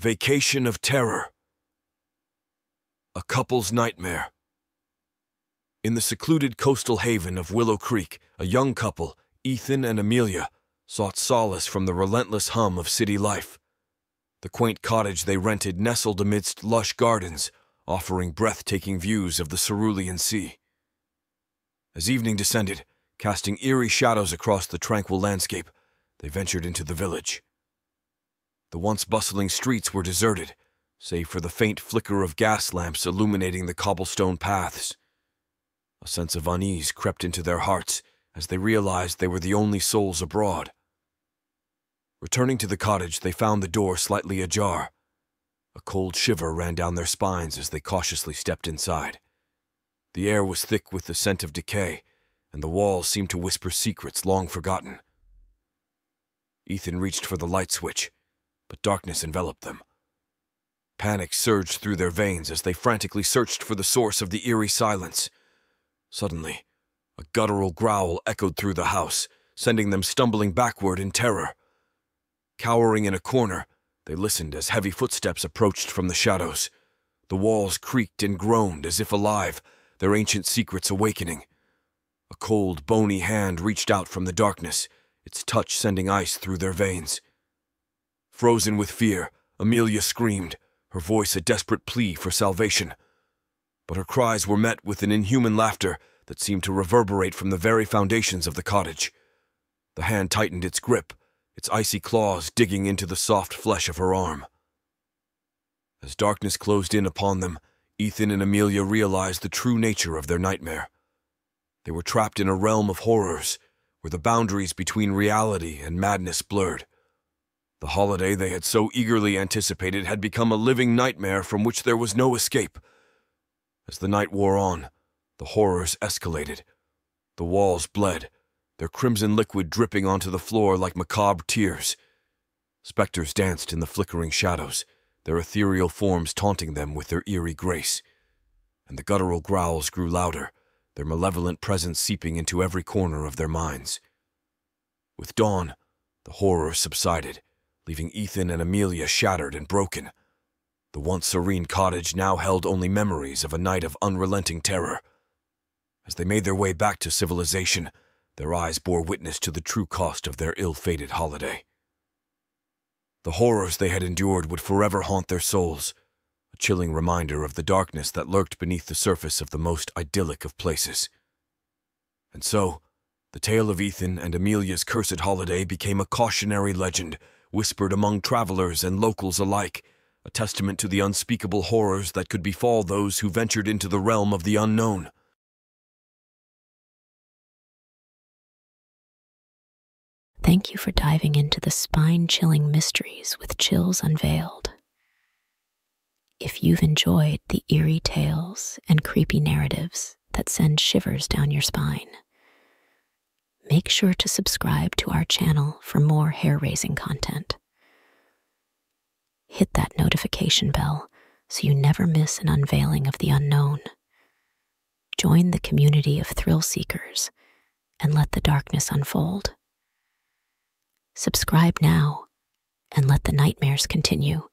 Vacation of Terror. A couple's nightmare. In the secluded coastal haven of Willow Creek, a young couple, Ethan and Amelia, sought solace from the relentless hum of city life. The quaint cottage they rented nestled amidst lush gardens, offering breathtaking views of the Cerulean Sea. As evening descended, casting eerie shadows across the tranquil landscape, they ventured into the village. The once bustling streets were deserted, save for the faint flicker of gas lamps illuminating the cobblestone paths. A sense of unease crept into their hearts as they realized they were the only souls abroad. Returning to the cottage, they found the door slightly ajar. A cold shiver ran down their spines as they cautiously stepped inside. The air was thick with the scent of decay, and the walls seemed to whisper secrets long forgotten. Ethan reached for the light switch, but darkness enveloped them. Panic surged through their veins as they frantically searched for the source of the eerie silence. Suddenly, a guttural growl echoed through the house, sending them stumbling backward in terror. Cowering in a corner, they listened as heavy footsteps approached from the shadows. The walls creaked and groaned as if alive, their ancient secrets awakening. A cold, bony hand reached out from the darkness, its touch sending ice through their veins. Frozen with fear, Amelia screamed, her voice a desperate plea for salvation. But her cries were met with an inhuman laughter that seemed to reverberate from the very foundations of the cottage. The hand tightened its grip, its icy claws digging into the soft flesh of her arm. As darkness closed in upon them, Ethan and Amelia realized the true nature of their nightmare. They were trapped in a realm of horrors, where the boundaries between reality and madness blurred. The holiday they had so eagerly anticipated had become a living nightmare from which there was no escape. As the night wore on, the horrors escalated. The walls bled, their crimson liquid dripping onto the floor like macabre tears. Specters danced in the flickering shadows, their ethereal forms taunting them with their eerie grace. And the guttural growls grew louder, their malevolent presence seeping into every corner of their minds. With dawn, the horror subsided, leaving Ethan and Amelia shattered and broken. The once serene cottage now held only memories of a night of unrelenting terror. As they made their way back to civilization, their eyes bore witness to the true cost of their ill-fated holiday. The horrors they had endured would forever haunt their souls, a chilling reminder of the darkness that lurked beneath the surface of the most idyllic of places. And so, the tale of Ethan and Amelia's cursed holiday became a cautionary legend whispered among travelers and locals alike, a testament to the unspeakable horrors that could befall those who ventured into the realm of the unknown. Thank you for diving into the spine chilling mysteries with Chills Unveiled. If you've enjoyed the eerie tales and creepy narratives that send shivers down your spine, make sure to subscribe to our channel for more hair raising content. Hit that notification bell so you never miss an unveiling of the unknown. Join the community of thrill seekers and let the darkness unfold. Subscribe now and let the nightmares continue.